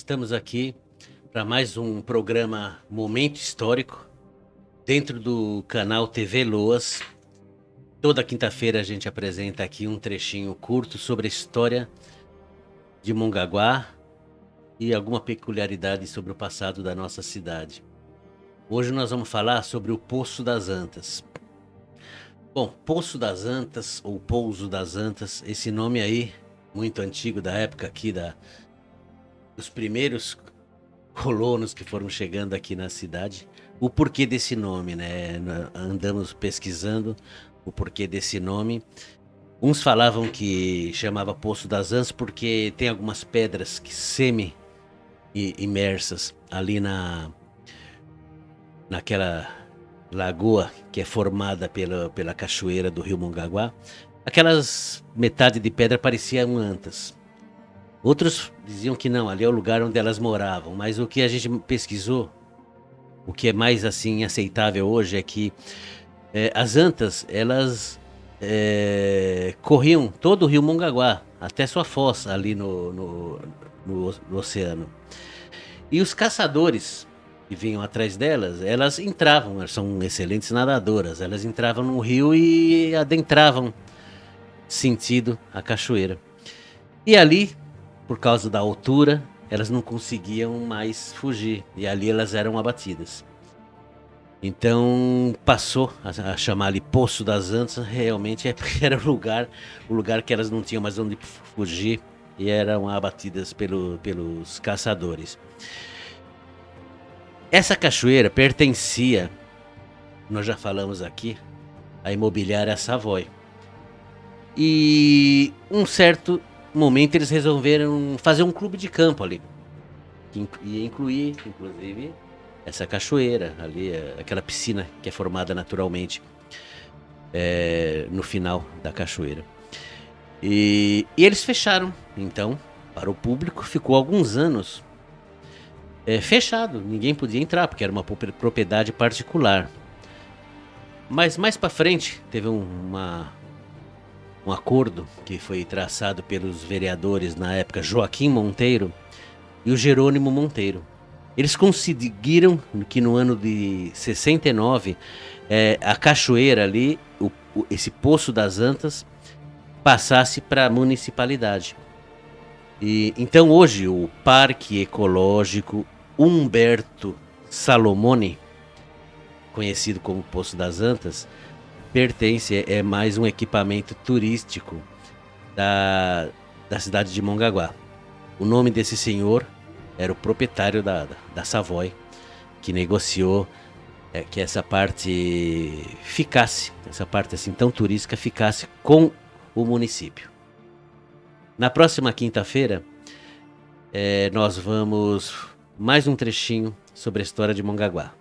estamos aqui para mais um programa Momento Histórico dentro do canal TV Loas. Toda quinta-feira a gente apresenta aqui um trechinho curto sobre a história de Mongaguá e alguma peculiaridade sobre o passado da nossa cidade. Hoje nós vamos falar sobre o Poço das Antas. Bom, Poço das Antas ou Pouso das Antas, esse nome aí, muito antigo da época aqui da, dos primeiros colonos que foram chegando aqui na cidade. O porquê desse nome, né? Andamos pesquisando o porquê desse nome. Uns falavam que chamava Poço das Antas porque tem algumas pedras que semi imersas ali na naquela lagoa que é formada pela, pela cachoeira do rio Mongaguá. Aquelas metade de pedra pareciam antas. Outros diziam que não, ali é o lugar onde elas moravam, mas o que a gente pesquisou, o que é mais assim aceitável hoje é que é, as antas, elas é, corriam todo o rio Mongaguá, até sua fossa ali no, no, no, no oceano. E os caçadores que vinham atrás delas, elas entravam, elas são excelentes nadadoras, elas entravam no rio e adentravam sentido a cachoeira. E ali por causa da altura, elas não conseguiam mais fugir e ali elas eram abatidas. Então passou a, chamar ali Poço das Antas, realmente é era o lugar, o lugar que elas não tinham mais onde fugir e eram abatidas pelo, pelos caçadores. Essa cachoeira pertencia, nós já falamos aqui, à imobiliária Savoy. E um certo momento eles resolveram fazer um clube de campo ali. Que ia incluir, inclusive, essa cachoeira ali, é, aquela piscina que é formada naturalmente é, no final da cachoeira. E, e, eles fecharam, então, para o público, ficou alguns anos é, fechado, ninguém podia entrar, porque era uma propriedade particular. Mas mais para frente teve uma, um acordo que foi traçado pelos vereadores na época Joaquim Monteiro e o Jerônimo Monteiro. Eles conseguiram que no ano de 69 é, a cachoeira ali, o, o, esse Poço das Antas, passasse para a municipalidade. E então hoje o Parque Ecológico Humberto Salomone, conhecido como Poço das Antas, pertence, é mais um equipamento turístico da, da cidade de Mongaguá. O nome desse senhor era o proprietário da, da, Savoy, que negociou é, que essa parte ficasse, essa parte assim tão turística ficasse com o município. Na próxima quinta-feira, é, nós vamos mais um trechinho sobre a história de Mongaguá.